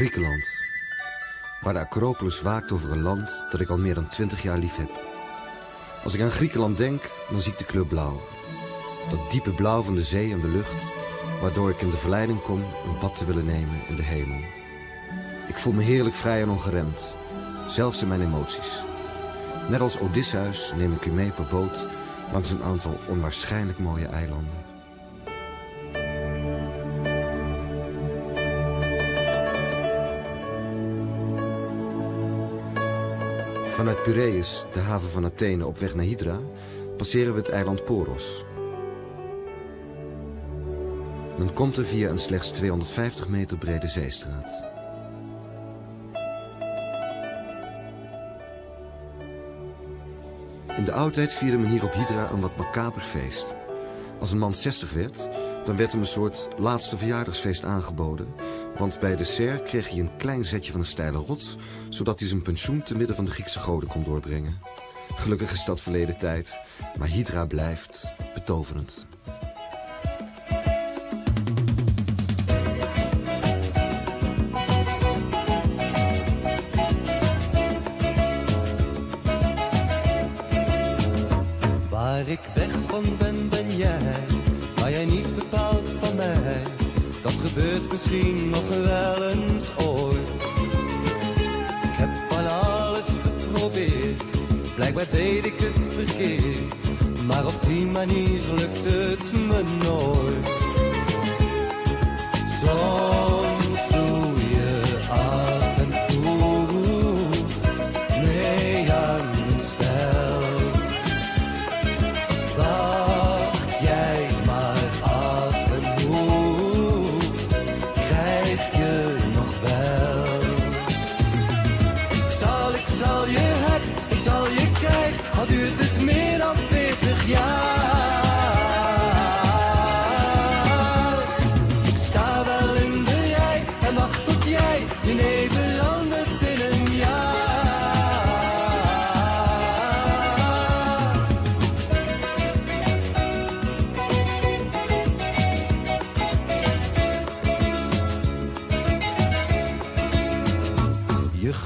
Griekenland. Waar de Acropolis waakt over een land dat ik al meer dan twintig jaar lief heb. Als ik aan Griekenland denk, dan zie ik de kleur blauw. Dat diepe blauw van de zee en de lucht, waardoor ik in de verleiding kom een bad te willen nemen in de hemel. Ik voel me heerlijk vrij en ongeremd, zelfs in mijn emoties. Net als Odysseus neem ik u mee per boot langs een aantal onwaarschijnlijk mooie eilanden. Vanuit Piraeus, de haven van Athene, op weg naar Hydra, passeren we het eiland Poros. Men komt er via een slechts 250 meter brede zeestraat. In de oudheid vierde men hier op Hydra een wat macaber feest. Als een man 60 werd, dan werd hem een soort laatste verjaardagsfeest aangeboden. Want bij dessert kreeg hij een klein zetje van een steile rots... zodat hij zijn pensioen te midden van de Griekse goden kon doorbrengen. Gelukkig is dat verleden tijd, maar Hydra blijft betoverend. Maar op die manier lukt het me nooit.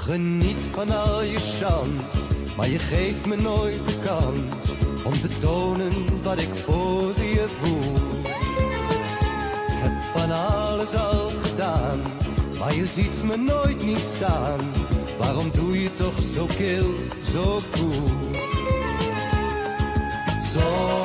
Geniet van al je chance, maar je geeft me nooit de kans om te tonen wat ik voor je voel. Ik heb van alles al gedaan, maar je ziet me nooit niet staan. Waarom doe je toch zo kil, zo cool? Soms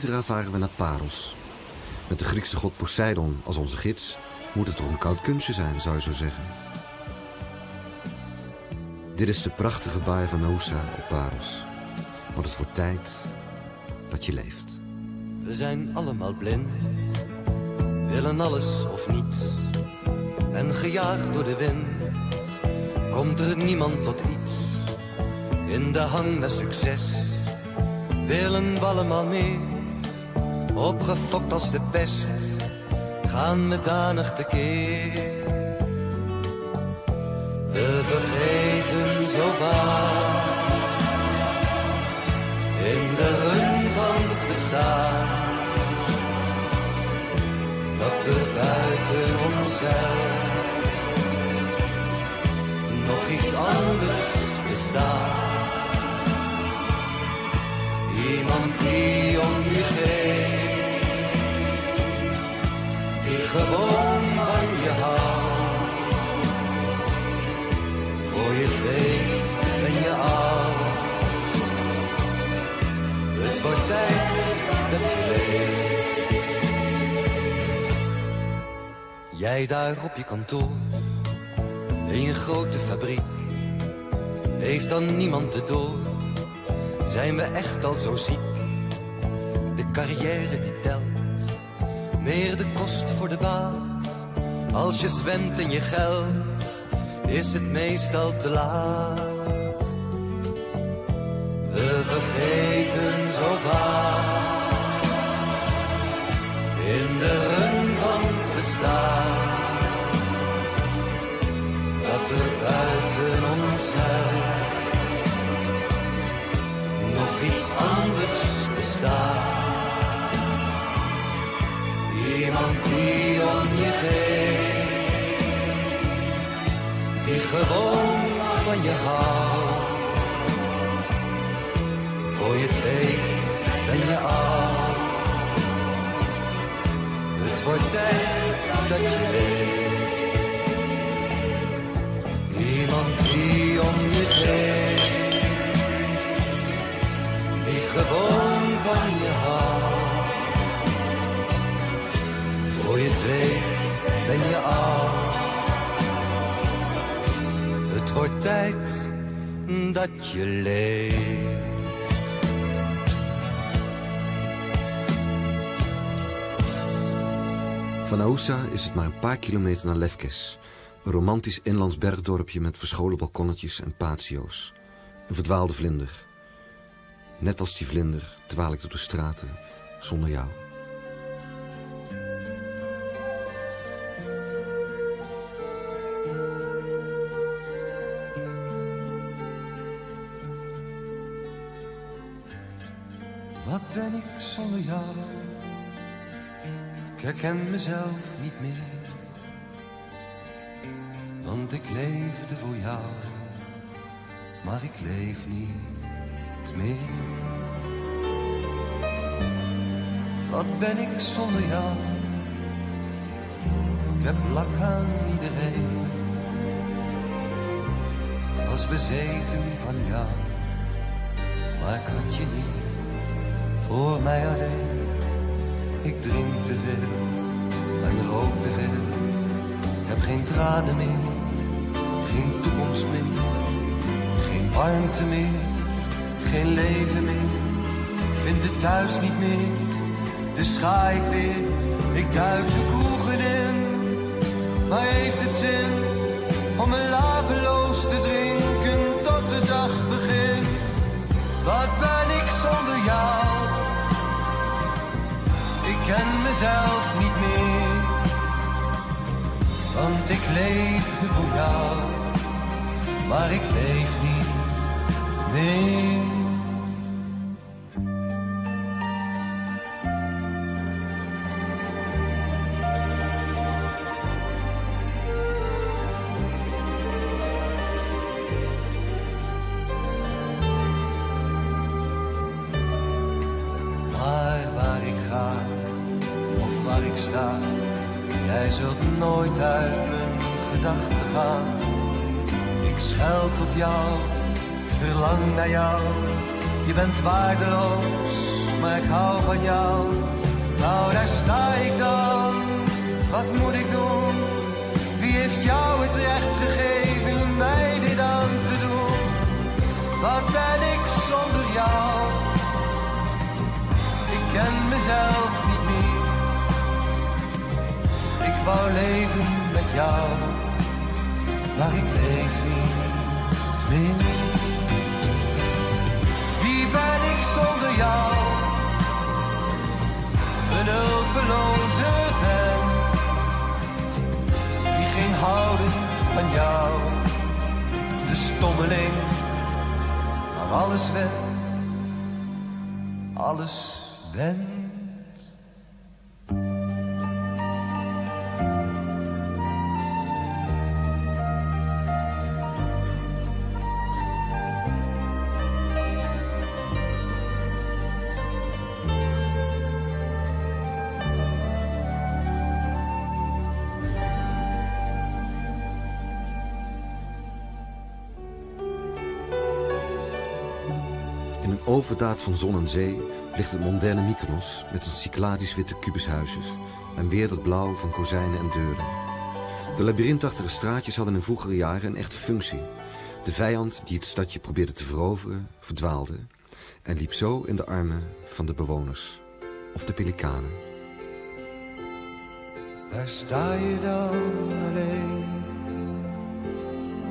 Varen we naar Paros. Met de Griekse god Poseidon als onze gids moet het toch een koud kunstje zijn, zou je zo zeggen. Dit is de prachtige baai van Noosa op Paros. Want het wordt tijd dat je leeft. We zijn allemaal blind, willen alles of niets. En gejaagd door de wind, komt er niemand tot iets. In de hang naar succes, willen we allemaal meer. Opgefokt als de pest, gaan we danig tekeer. We vergeten zo vaak in de run van het bestaan. Dat er buiten onszelf nog iets anders bestaat. die om je geeft, gewoon van je houdt. Voor je het weet ben je oud. Het wordt tijd dat je leeft. Jij daar op je kantoor, in je grote fabriek, heeft dan niemand het door? Zijn we echt al zo ziek? De carrière die telt, meer de kost voor de baas. Als je zwemt in je geld, is het meestal te laat. We vergeten Voor je het weet ben je oud. Het wordt tijd dat je leeft. Van Aoussa is het maar een paar kilometer naar Lefkes. Een romantisch inlands bergdorpje met verscholen balkonnetjes en patio's. Een verdwaalde vlinder. Net als die vlinder dwaal ik door de straten zonder jou. Zonder jou? Ik herken mezelf niet meer. Want ik leefde voor jou, maar ik leef niet meer. Wat ben ik zonder jou? Ik heb lak aan iedereen. Was bezeten van jou, maar ik had je niet voor mij alleen. Ik drink te veel en rook te veel. Heb geen tranen meer, geen toekomst meer. Geen warmte meer, geen leven meer. Vind het thuis niet meer, dus ga ik weer. Ik duik de kroegen in, maar heeft het zin om een laveloos te drinken tot de dag begint? Wat ken mezelf niet meer, want ik leefde voor jou, maar ik leef niet meer. Wat moet ik doen? Wie heeft jou het recht gegeven mij dit aan te doen? Wat ben ik zonder jou? Ik ken mezelf niet meer. Ik wou leven met jou, maar ik leef niet meer. Wie ben ik zonder jou? Een van jou. De stommeling, maar alles went, alles bent. Overdaad van zon en zee ligt het mondaine Mykonos met zijn cycladisch witte kubushuisjes en weer dat blauw van kozijnen en deuren. De labyrintachtige straatjes hadden in vroegere jaren een echte functie. De vijand die het stadje probeerde te veroveren, verdwaalde en liep zo in de armen van de bewoners of de pelikanen. Daar sta je dan alleen.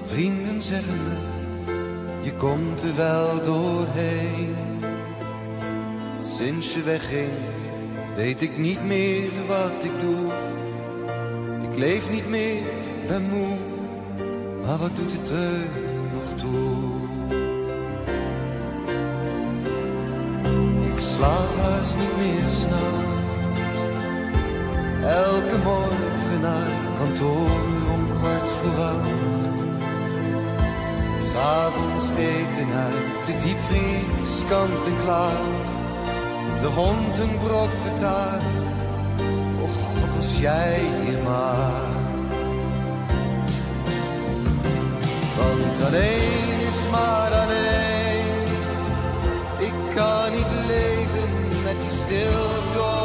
Vrienden zeggen me, je komt er wel doorheen. Sinds je wegging, weet ik niet meer wat ik doe. Ik leef niet meer, ben moe, maar wat doet het er nog toe? Ik slaap haast niet meer s'nachts. Elke morgen naar kantoor om kwart voor acht. S'avonds eten uit de diepvries kant en klaar. De hond een brok de taart. Och god, als jij hier maar. Want alleen is maar alleen. Ik kan niet leven met die stilte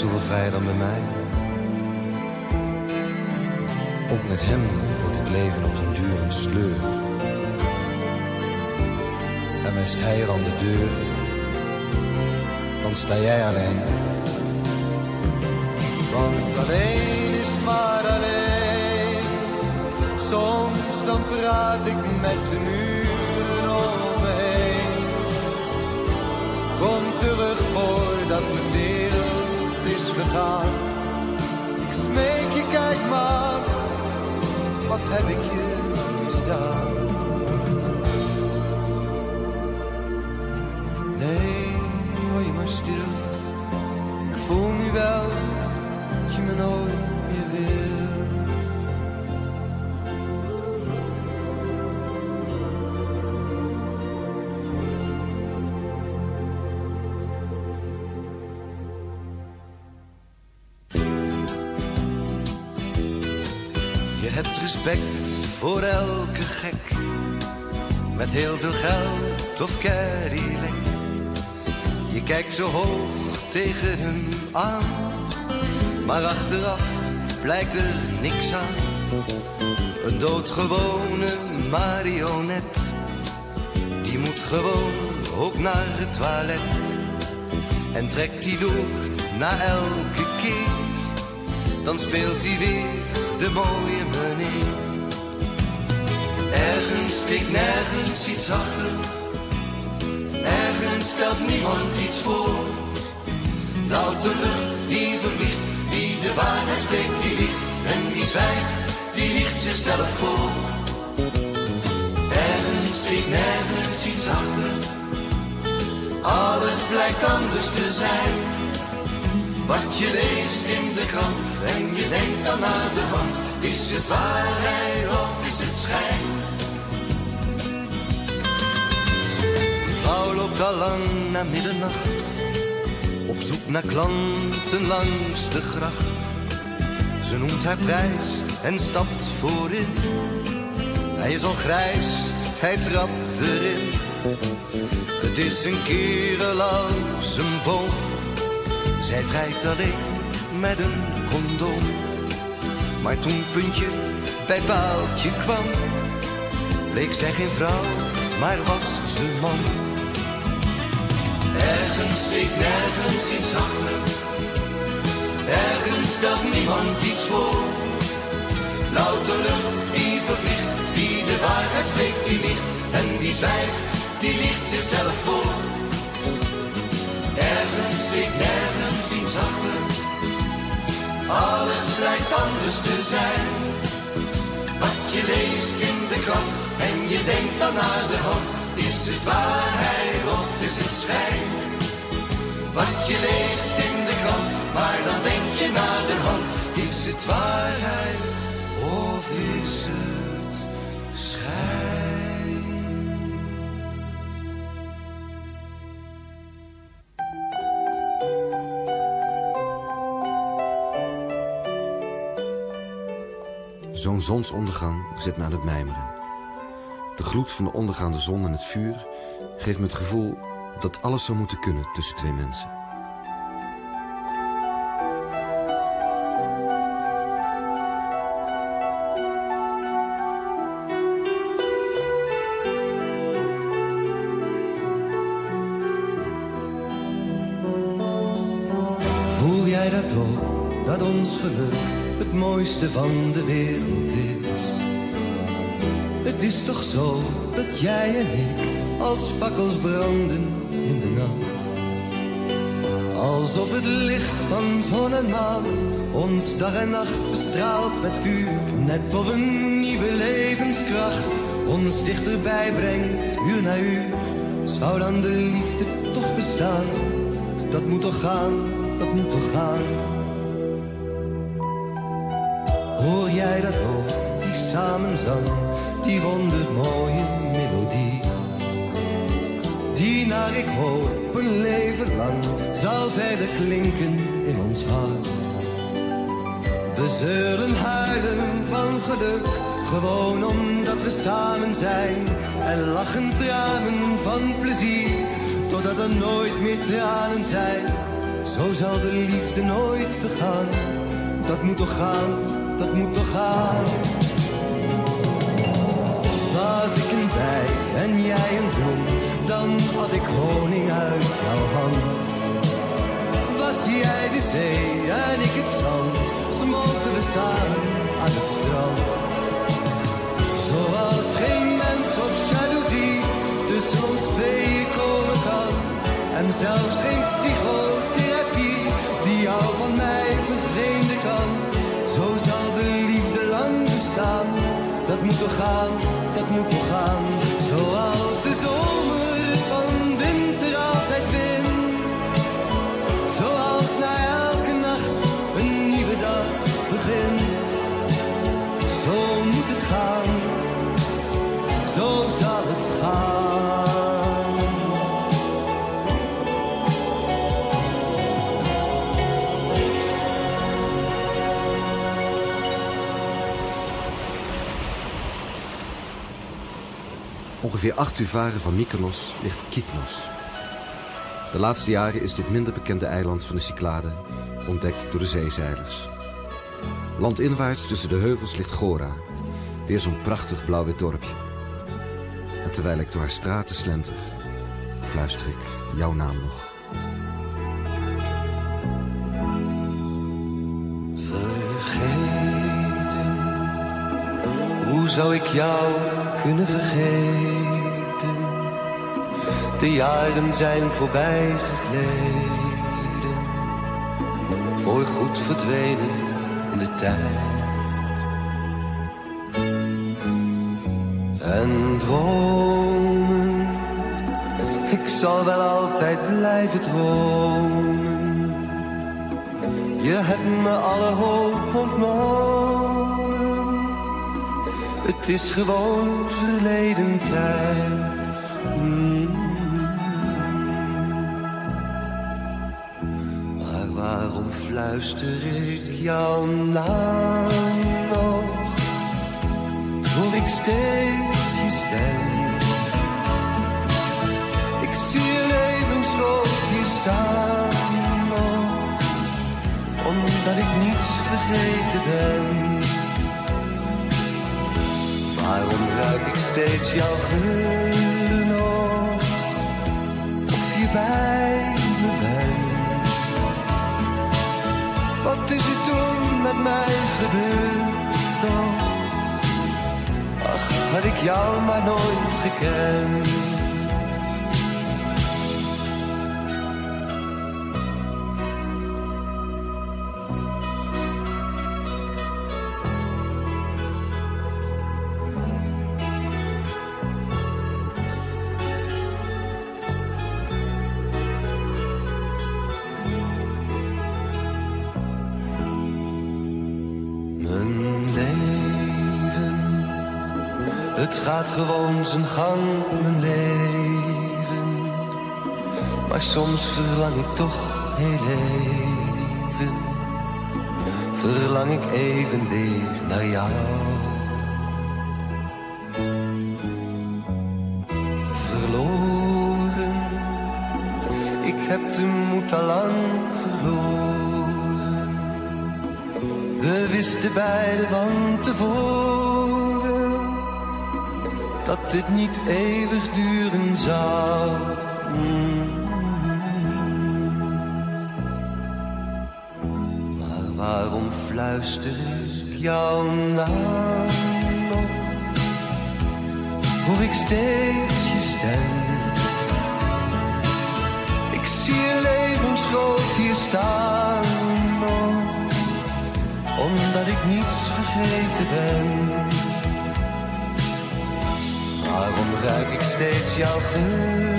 zoveel vrijer dan bij mij? Ook met hem wordt het leven op den duur een sleur. En wijst hij er aan de deur, dan sta jij alleen. Want alleen is maar alleen. Soms dan praat ik met de muren vergaan. Ik smeek je, kijk maar. Wat heb ik je misdaan? Nee, hou je maar stil. Ik voel nu wel dat je me nooit hebt respect voor elke gek. Met heel veel geld of Cadillac. Je kijkt zo hoog tegen hem aan. Maar achteraf blijkt er niks aan. Een doodgewone marionet. Die moet gewoon ook naar het toilet. En trekt die door na elke keer. Dan speelt hij weer de mooie meneer. Ergens steekt nergens iets achter. Ergens stelt niemand iets voor. Louter lucht die vervliegt, wie de waarheid spreekt, die liegt. En wie zwijgt, die liegt zichzelf voor. Ergens steekt nergens iets achter. Alles blijkt anders te zijn. Wat je leest in de krant en je denkt dan naar de hand. Is het waarheid of is het schijn? Vrouw loopt al lang naar middernacht. Op zoek naar klanten langs de gracht. Ze noemt haar prijs en stapt voorin. Hij is al grijs, hij trapt erin. Het is een kerel als een boom. Zij vrijt alleen met een condoom. Maar toen puntje bij paaltje kwam, bleek zij geen vrouw, maar was ze man. Ergens steekt nergens iets achter. Ergens stelt niemand iets voor. Louter lucht die vervliegt, wie de waarheid spreekt, die liegt. En wie zwijgt, die liegt zichzelf voor. Ergens steekt nergens alles blijkt anders te zijn. Wat je leest in de krant en je denkt dan naar de hand, is het waarheid of is het schijn? Wat je leest in de krant, maar dan denk je naar de hand, is het waarheid of is het schijn? Zo'n zonsondergang zet me aan het mijmeren. De gloed van de ondergaande zon en het vuur geeft me het gevoel dat alles zou moeten kunnen tussen twee mensen. Ons geluk het mooiste van de wereld is? Het is toch zo dat jij en ik als fakkels branden in de nacht. Alsof het licht van zon en maan ons dag en nacht bestraalt met vuur. Net of een nieuwe levenskracht ons dichterbij brengt, uur na uur. Zou dan de liefde toch bestaan? Dat moet toch gaan, dat moet toch gaan. Hoor jij dat ook, die samenzang, die wondermooie melodie? Die naar ik hoop een leven lang zal verder klinken in ons hart. We zullen huilen van geluk, gewoon omdat we samen zijn. En lachen tranen van plezier, totdat er nooit meer tranen zijn. Zo zal de liefde nooit vergaan, dat moet toch gaan, dat moet toch gaan. Was ik een bij en jij een bloem, dan had ik honing uit jouw hand. Was jij de zee en ik het zand, smolten we samen aan het strand. Zoals geen mens of jaloezie tussen ons tweeën komen kan. En zelfs geen gaan, dat moet toch gaan. Ongeveer acht uur varen van Mykonos ligt Kythnos. De laatste jaren is dit minder bekende eiland van de Cyclade ontdekt door de zeezeilers. Landinwaarts tussen de heuvels ligt Gora, weer zo'n prachtig blauw-wit dorpje. En terwijl ik door haar straten slenter, fluister ik jouw naam nog. vergeten. Hoe zou ik jou kunnen vergeten? De jaren zijn voorbij gegleden, voor goed verdwenen in de tijd. En dromen, ik zal wel altijd blijven dromen. Je hebt me alle hoop ontnomen. Het is gewoon verleden tijd. Mm. Maar waarom fluister ik jouw naam nog? Hoor ik steeds je stem? Ik zie je levensloop hier staan nog omdat ik niets vergeten ben. Waarom ruik ik steeds jouw geur nog? Of je bij me bent? Wat is er toen met mij gebeurd toch? Ach, had ik jou maar nooit gekend. Gewoon zijn gang, mijn leven. Maar soms verlang ik toch heel even, verlang ik even weer naar jou. Verloren, ik heb de moed al lang verloren. We wisten beiden van tevoren dat dit niet eeuwig duren zou. Maar waarom fluister ik jouw naam nog? Hoor ik steeds je stem? Ik zie je levensgroot hier staan nog omdat ik niets vergeten ben. Waarom ruik ik steeds jouw geur?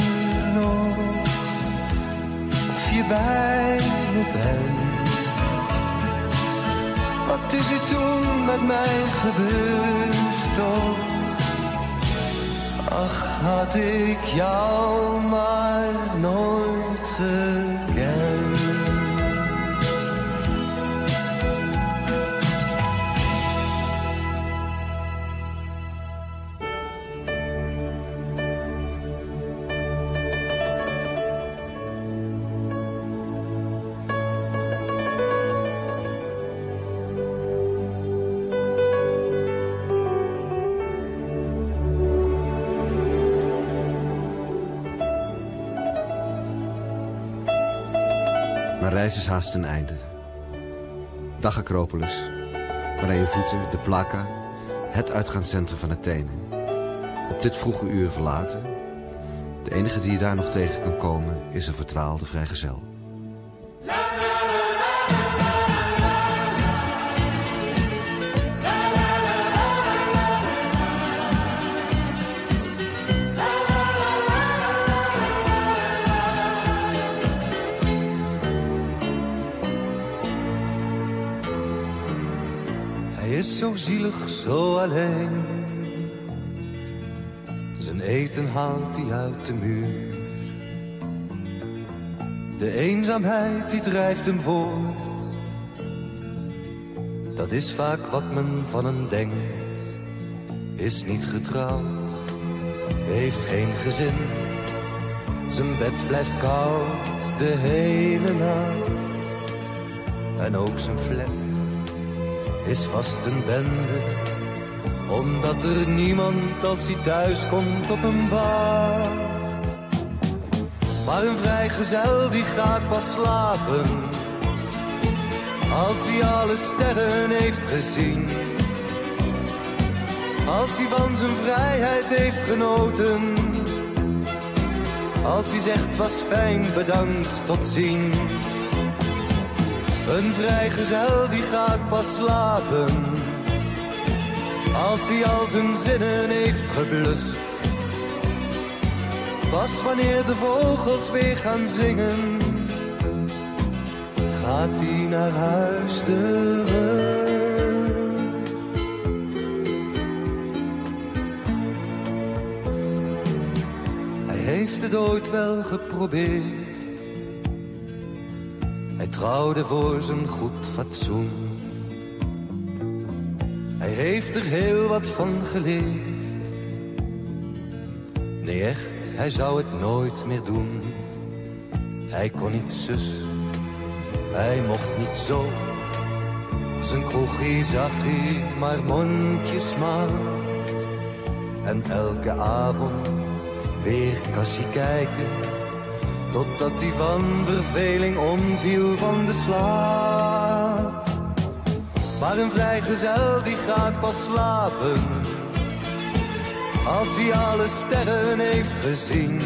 Of je bij me bent? Wat is er toen met mij gebeurd toch? Ach, had ik jou maar nooit gekend. Reis is haast ten einde. Dag Acropolis, waar je voeten de Plaka, het uitgaanscentrum van Athene, op dit vroege uur verlaten. De enige die je daar nog tegen kan komen is een verdwaalde vrijgezel. Zo alleen. Zijn eten haalt hij uit de muur. De eenzaamheid die drijft hem voort. Dat is vaak wat men van hem denkt. Is niet getrouwd, heeft geen gezin. Zijn bed blijft koud de hele nacht. En ook zijn flat is vast een bende. Omdat er niemand als hij thuis komt op hem wacht. Maar een vrijgezel die gaat pas slapen. Als hij alle sterren heeft gezien. Als hij van zijn vrijheid heeft genoten. Als hij zegt was fijn, bedankt, tot ziens. Een vrijgezel die gaat pas slapen. Als hij al zijn zinnen heeft geblust. Pas wanneer de vogels weer gaan zingen. Gaat hij naar huis terug. Hij heeft het ooit wel geprobeerd. Trouwde voor zijn goed fatsoen. Hij heeft er heel wat van geleerd. Nee, echt, hij zou het nooit meer doen. Hij kon niet zus, hij mocht niet zo. Zijn kroegie zag hij maar mondjesmaat. En elke avond weer kassie kijken. Totdat hij van verveling omviel van de slaap. Maar een vrijgezel die gaat pas slapen. Als hij alle sterren heeft gezien.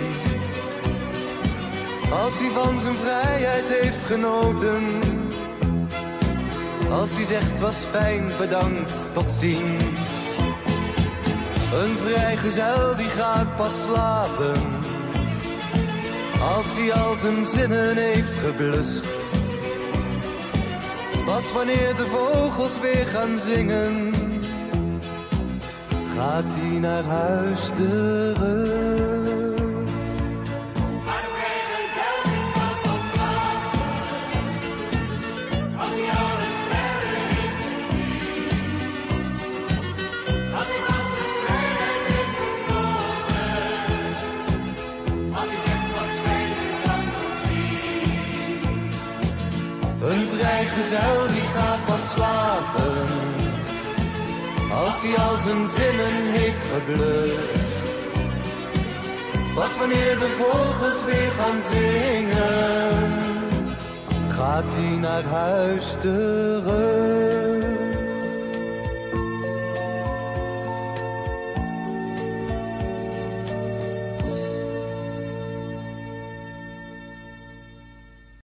Als hij van zijn vrijheid heeft genoten. Als hij zegt was fijn, bedankt, tot ziens. Een vrijgezel die gaat pas slapen. Als hij al zijn zinnen heeft geblust. Pas wanneer de vogels weer gaan zingen, gaat hij naar huis terug. Zijn zinnen heeft geblust Pas wanneer de vogels weer gaan zingen Gaat hij naar huis terug